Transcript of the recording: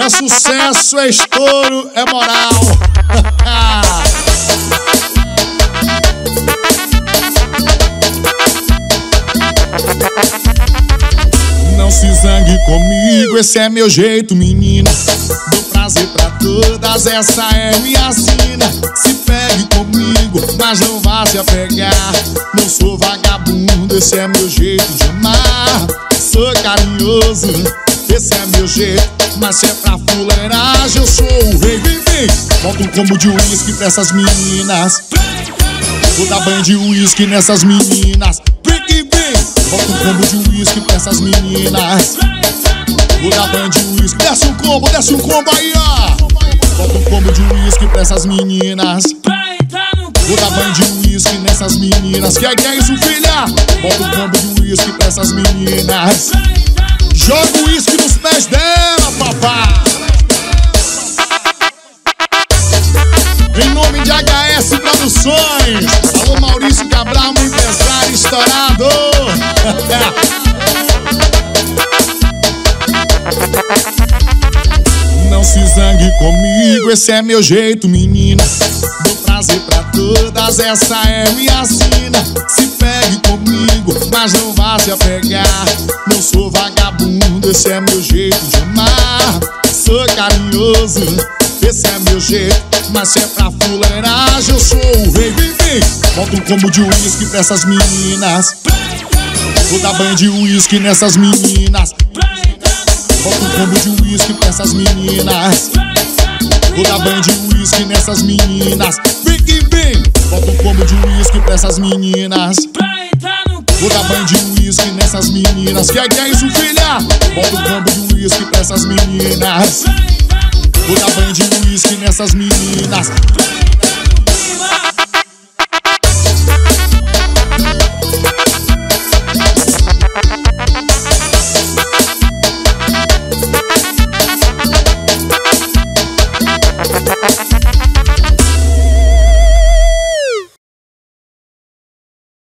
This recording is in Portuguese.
É sucesso, é estouro, é moral. Não se zangue comigo, esse é meu jeito, menina. Dou prazer pra todas, essa é minha sina. Se pegue comigo, mas não vá se apegar. Não sou vagabundo, esse é meu jeito de amar. Sou carinhoso, esse é meu jeito. Mas é pra fuleiragem, eu sou o rei. Vem, vem, bota um combo de uísque pra essas meninas. Vou dar banho de uísque nessas meninas. Vem que vem, bota um combo de uísque pra essas meninas. Vou dar banho de uísque. Desce um combo, desce um combo aí, ó. Bota um combo de uísque pra essas meninas. Vou dar banho de uísque nessas meninas. Que é, que é isso, filha? Bota um combo de uísque pra essas meninas. Joga o uísque nos pés dela, papá. Em nome de HS Produções. Alô, Maurício Cabral, meu empresário estourado. Não se zangue comigo, esse é meu jeito, menina. Dou prazer pra todas, essa é minha sina. Se pegue comigo, mas não vá se apegar. Não sou vagabundo, esse é meu jeito de amar. Sou carinhoso, esse é meu jeito. Mas se é pra fuleiragem, eu sou o rei. Vem, vem, bota um combo de uísque pra essas meninas. Vou dar banho de uísque nessas meninas. Bota um combo de uísque pra essas meninas. Vou dar banho de uísque nessas meninas. Vem que vem. Bota um combo de uísque pra essas meninas. Vou dar banho de uísque nessas meninas. Que é, que é isso, filha? Bota um combo de uísque pra essas meninas. Vou dar banho de uísque nessas meninas.